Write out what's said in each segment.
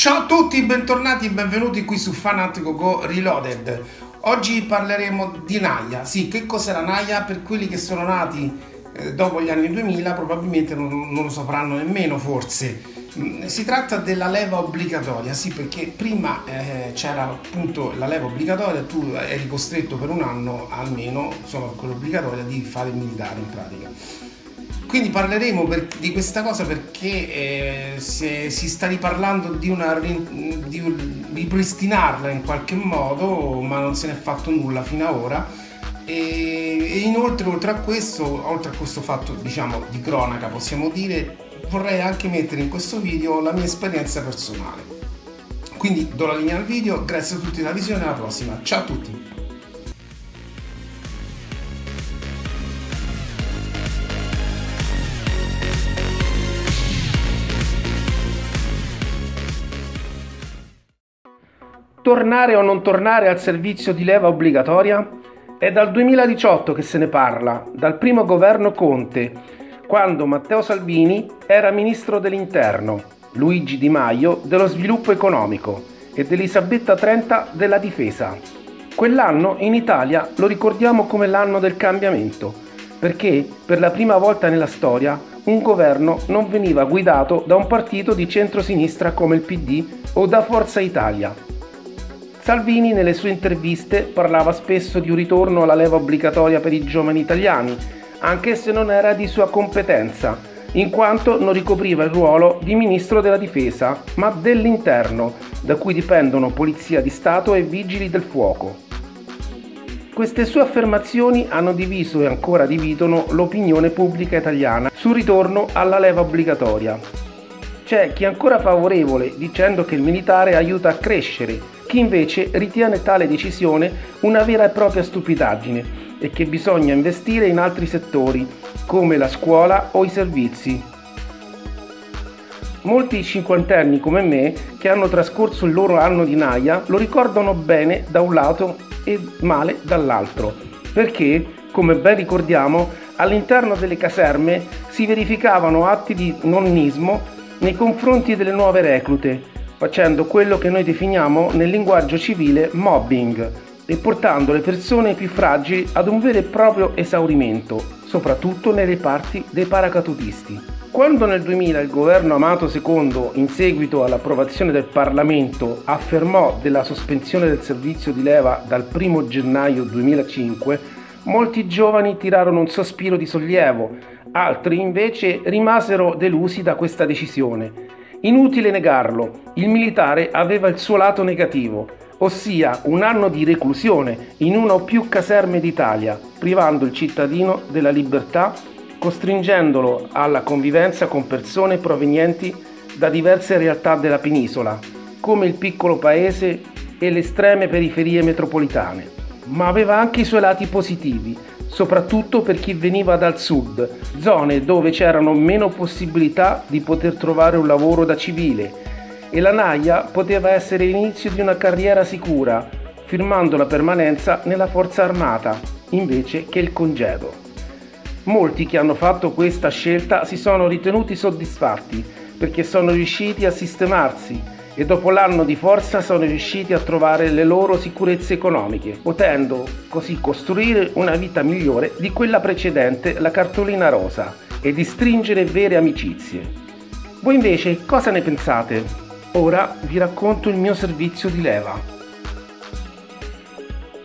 Ciao a tutti, bentornati e benvenuti qui su Fanatico Go Reloaded. Oggi parleremo di Naya. Sì, che cos'è la Naya? Per quelli che sono nati eh, dopo gli anni 2000 probabilmente non, non, lo sapranno nemmeno forse. Mm, si tratta della leva obbligatoria, sì, perché prima eh, c'era appunto la leva obbligatoria, tu eri costretto per un anno almeno, insomma, quella obbligatoria di fare il militare in pratica. Quindi parleremo per, di questa cosa perché eh, si, si, sta riparlando di, una, di ripristinarla in qualche modo, ma non se ne è fatto nulla fino ad ora. E, e inoltre, oltre a questo, oltre a questo fatto diciamo di cronaca, possiamo dire, vorrei anche mettere in questo video la mia esperienza personale. Quindi do la linea al video, grazie a tutti per la visione, alla prossima, ciao a tutti! Tornare o non tornare al servizio di leva obbligatoria? È dal 2018 che se ne parla, dal primo governo Conte, quando Matteo Salvini era ministro dell'Interno, Luigi Di Maio dello sviluppo economico ed Elisabetta Trenta della difesa. Quell'anno in Italia lo ricordiamo come l'anno del cambiamento, perché per la prima volta nella storia un governo non veniva guidato da un partito di centrosinistra come il PD o da Forza Italia Salvini nelle sue interviste parlava spesso di un ritorno alla leva obbligatoria per i giovani italiani, anche se non era di sua competenza, in quanto non ricopriva il ruolo di ministro della difesa, ma dell'interno, da cui dipendono Polizia di Stato e Vigili del Fuoco. Queste sue affermazioni hanno diviso e ancora dividono l'opinione pubblica italiana sul ritorno alla leva obbligatoria. C'è chi è ancora favorevole dicendo che il militare aiuta a crescere chi invece ritiene tale decisione una vera e propria stupidaggine e che bisogna investire in altri settori come la scuola o i servizi. Molti cinquantenni come me che hanno trascorso il loro anno di naia lo ricordano bene da un lato e male dall'altro, perché, come ben ricordiamo, all'interno delle caserme si verificavano atti di nonnismo nei confronti delle nuove reclute facendo quello che noi definiamo nel linguaggio civile mobbing e portando le persone più fragili ad un vero e proprio esaurimento, soprattutto nei reparti dei paracadutisti. Quando nel 2000 il governo Amato II, in seguito all'approvazione del Parlamento, affermò della sospensione del servizio di leva dal 1 gennaio 2005, molti giovani tirarono un sospiro di sollievo, altri invece rimasero delusi da questa decisione Inutile negarlo, il militare aveva il suo lato negativo, ossia un anno di reclusione in una o più caserme d'Italia, privando il cittadino della libertà, costringendolo alla convivenza con persone provenienti da diverse realtà della penisola, come il piccolo paese e le estreme periferie metropolitane. Ma aveva anche i suoi lati positivi, soprattutto per chi veniva dal sud, zone dove c'erano meno possibilità di poter trovare un lavoro da civile e la naia poteva essere l'inizio di una carriera sicura, firmando la permanenza nella forza armata invece che il congedo. Molti che hanno fatto questa scelta si sono ritenuti soddisfatti perché sono riusciti a sistemarsi e dopo l'anno di forza sono riusciti a trovare le loro sicurezze economiche, potendo così costruire una vita migliore di quella precedente, la cartolina rosa, e di stringere vere amicizie. Voi invece cosa ne pensate? Ora vi racconto il mio servizio di leva.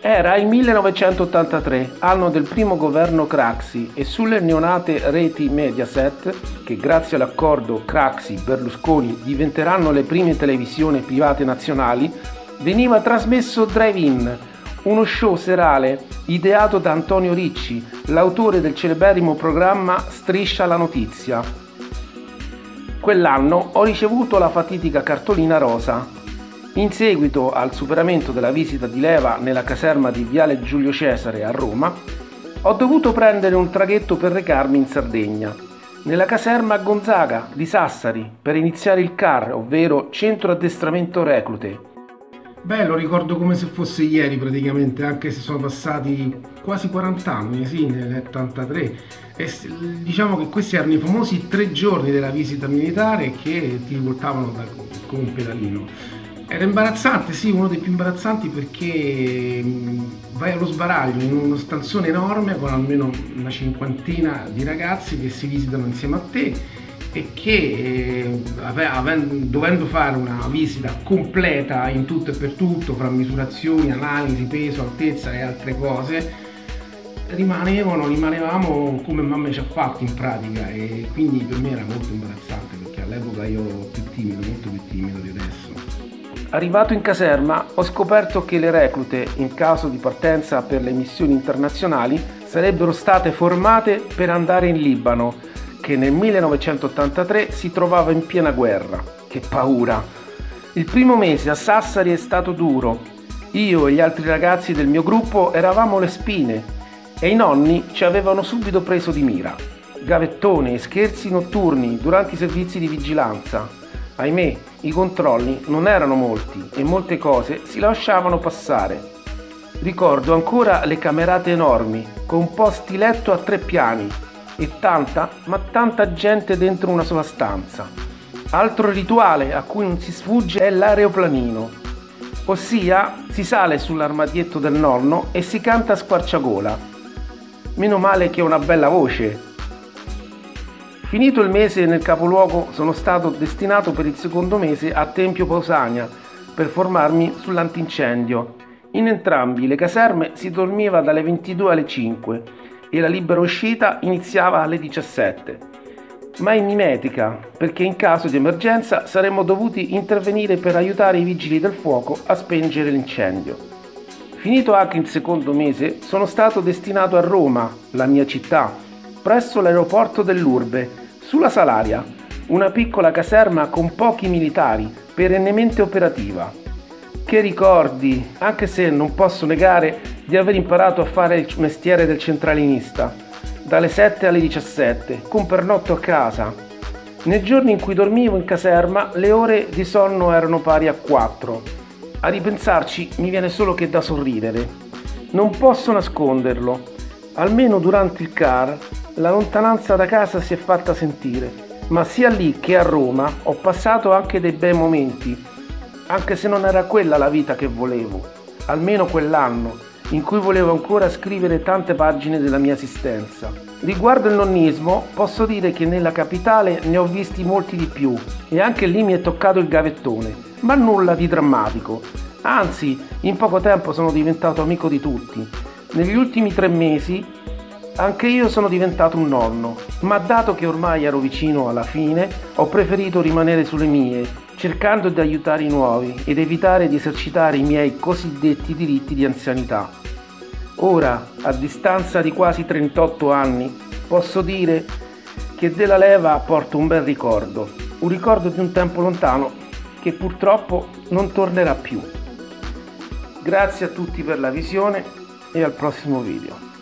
Era il 1983, anno del primo governo Craxi e sulle neonate reti Mediaset, che grazie all'accordo Craxi-Berlusconi diventeranno le prime televisioni private nazionali, veniva trasmesso Drive-In, uno show serale ideato da Antonio Ricci, l'autore del celeberrimo programma Striscia la notizia. Quell'anno ho ricevuto la fatidica cartolina rosa in seguito al superamento della visita di leva nella caserma di Viale Giulio Cesare a Roma, ho dovuto prendere un traghetto per recarmi in Sardegna, nella caserma Gonzaga di Sassari, per iniziare il CAR, ovvero Centro Addestramento Reclute. Beh, lo ricordo come se fosse ieri praticamente, anche se sono passati quasi 40 anni, sì, nell'83. E diciamo che questi erano i famosi tre giorni della visita militare che ti da, con un pedalino. Era imbarazzante, sì, uno dei più imbarazzanti perché vai allo sbaraglio in uno stanzone enorme con almeno una cinquantina di ragazzi che si visitano insieme a te e che eh, dovendo fare una visita completa in tutto e per tutto, fra misurazioni, analisi, peso, altezza e altre cose, rimanevano, rimanevamo come mamma ci ha fatto in pratica e quindi per me era molto imbarazzante perché all'epoca io ero più timido, molto più timido di adesso. Arrivato in caserma ho scoperto che le reclute in caso di partenza per le missioni internazionali sarebbero state formate per andare in Libano che nel 1983 si trovava in piena guerra. Che paura! Il primo mese a Sassari è stato duro. Io e gli altri ragazzi del mio gruppo eravamo le spine e i nonni ci avevano subito preso di mira. Gavettone scherzi notturni durante i servizi di vigilanza. Ahimè, i controlli non erano molti e molte cose si lasciavano passare. Ricordo ancora le camerate enormi, con posti letto a tre piani, e tanta, ma tanta gente dentro una sola stanza. Altro rituale a cui non si sfugge è l'aeroplanino, ossia si sale sull'armadietto del nonno e si canta a squarciagola. Meno male che ho una bella voce. Finito il mese nel capoluogo sono stato destinato per il secondo mese a Tempio Pausania per formarmi sull'antincendio. In entrambi le caserme si dormiva dalle 22 alle 5 e la libera uscita iniziava alle 17 ma in mimetica, perché in caso di emergenza saremmo dovuti intervenire per aiutare i vigili del fuoco a spengere l'incendio. Finito anche il secondo mese, sono stato destinato a Roma, la mia città, presso l'aeroporto dell'Urbe, sulla Salaria, una piccola caserma con pochi militari, perennemente operativa. Che ricordi, anche se non posso negare di aver imparato a fare il mestiere del centralinista, dalle 7 alle 17, con pernotto a casa. Nei giorni in cui dormivo in caserma le ore di sonno erano pari a 4. A ripensarci mi viene solo che da sorridere. Non posso nasconderlo. Almeno durante il CAR la lontananza da casa si è fatta sentire, ma sia lì che a Roma ho passato anche dei bei momenti anche se non era quella la vita che volevo, almeno quell'anno, in cui volevo ancora scrivere tante pagine della mia esistenza. Riguardo il nonnismo, posso dire che nella capitale ne ho visti molti di più e anche lì mi è toccato il gavettone, ma nulla di drammatico. Anzi, in poco tempo sono diventato amico di tutti. Negli ultimi tre mesi anche io sono diventato un nonno, ma dato che ormai ero vicino alla fine, ho preferito rimanere sulle mie cercando di aiutare i nuovi ed evitare di esercitare i miei cosiddetti diritti di anzianità. Ora, a distanza di quasi 38 anni, posso dire che della leva porto un bel ricordo, un ricordo di un tempo lontano che purtroppo non tornerà più. Grazie a tutti per la visione e al prossimo video.